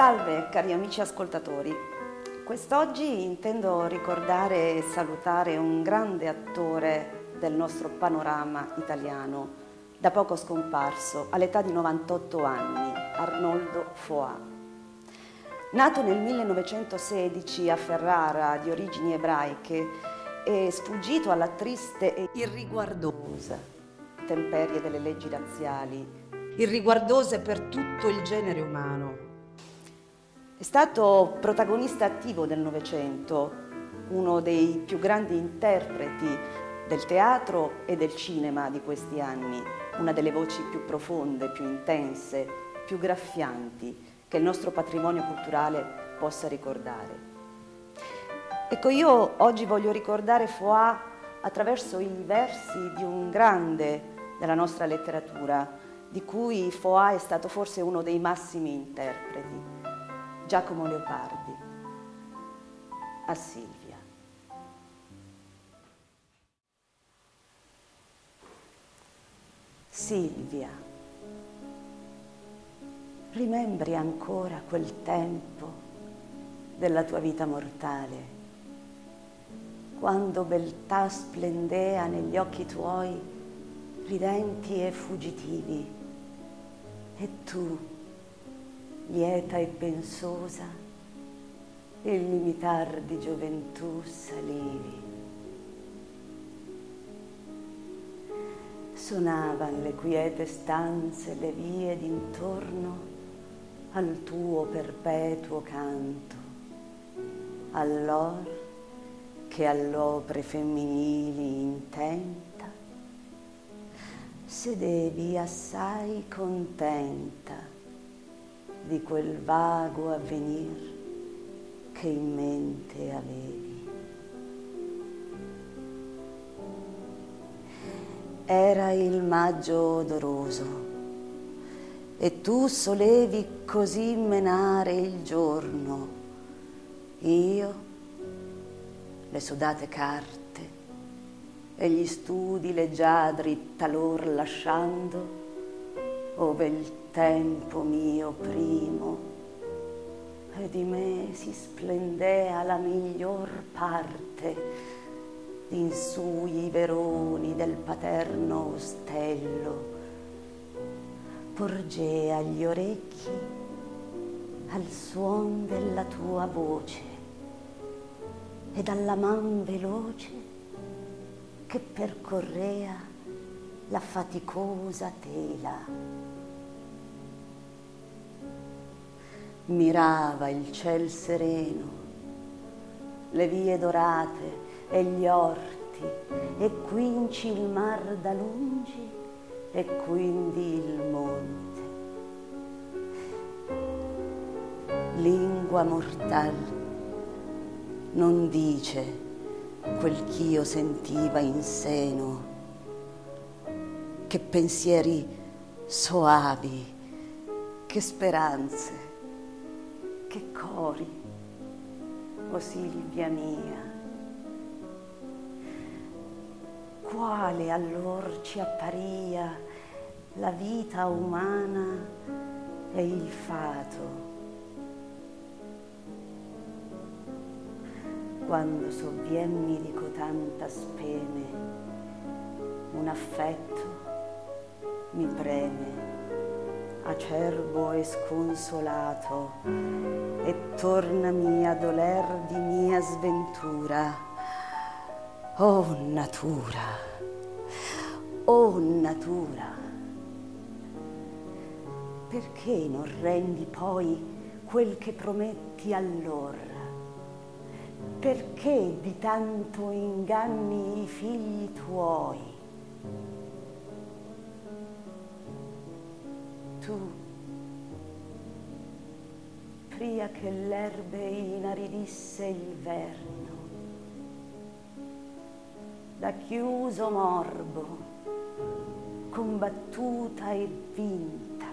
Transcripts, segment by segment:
Salve cari amici ascoltatori, quest'oggi intendo ricordare e salutare un grande attore del nostro panorama italiano, da poco scomparso, all'età di 98 anni, Arnoldo Foà. Nato nel 1916 a Ferrara, di origini ebraiche, e sfuggito alla triste e irriguardosa temperie delle leggi razziali, irriguardose per tutto il genere umano. È stato protagonista attivo del Novecento, uno dei più grandi interpreti del teatro e del cinema di questi anni, una delle voci più profonde, più intense, più graffianti che il nostro patrimonio culturale possa ricordare. Ecco, io oggi voglio ricordare Foà attraverso i versi di un grande della nostra letteratura, di cui Foà è stato forse uno dei massimi interpreti, Giacomo Leopardi, a Silvia. Silvia rimembri ancora quel tempo della tua vita mortale, quando beltà splendea negli occhi tuoi, ridenti e fuggitivi, e tu, lieta e pensosa, il limitar di gioventù salivi. Suonavan le quiete stanze, le vie d'intorno, al tuo perpetuo canto, all'or che all'opre femminili intenta, sedevi assai contenta di quel vago avvenir che in mente avevi. Era il maggio odoroso e tu solevi così menare il giorno, io le sudate carte e gli studi leggiadri talor lasciando, ove il tempo mio primo e di me si splendea la miglior parte in sui veroni del paterno ostello porgea agli orecchi al suon della tua voce ed alla man veloce che percorrea la faticosa tela. Mirava il ciel sereno, le vie dorate e gli orti, e quinci il mar da lungi e quindi il monte. Lingua mortale non dice quel ch'io sentiva in seno, che pensieri soavi, che speranze, che cori, o Silvia mia quale allor ci apparia la vita umana e il fato. Quando sovviemmi di cotanta speme, un affetto mi preme, acerbo e sconsolato, e tornami a doler di mia sventura Oh natura, oh natura, perché non rendi poi quel che prometti allora? Perché di tanto inganni i figli tuoi? Tu, pria che l'erbe inaridisse il verno, da chiuso morbo, combattuta e vinta.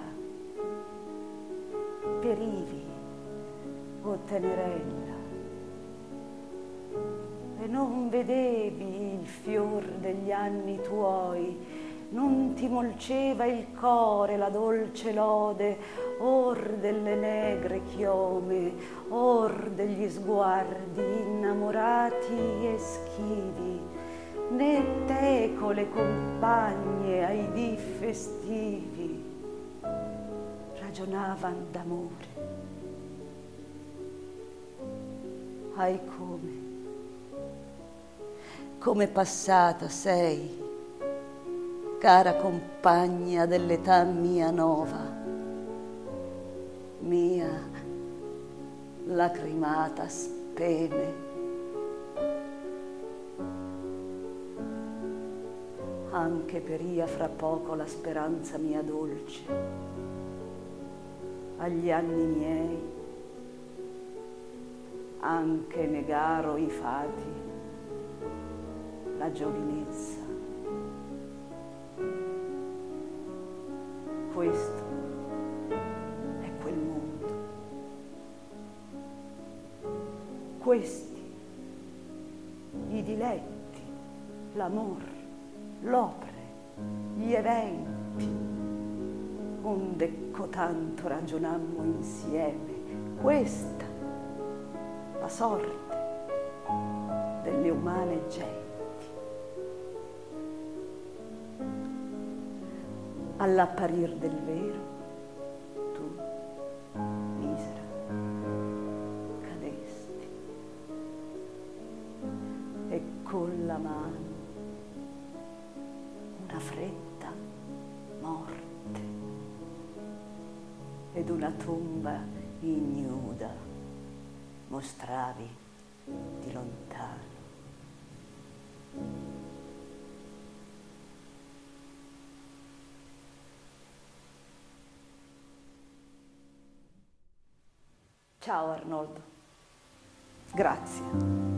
Perivi, o tenerella, e non vedevi il fior degli anni tuoi non ti molceva il core la dolce lode, or delle negre chiome, or degli sguardi innamorati e schivi, né teco le compagne ai dì festivi. Ragionavan d'amore. Ai come, come passata sei, cara compagna dell'età mia nova, mia lacrimata speme. Anche peria fra poco la speranza mia dolce, agli anni miei, anche negaro i fati, la giovinezza Questi, i diletti, l'amor, l'opere, gli eventi, onde cotanto ragionammo insieme, questa, la sorte delle umane genti. all'apparir del vero, con la mano una fredda morte ed una tomba ignuda mostravi di lontano. Ciao Arnoldo. Grazie.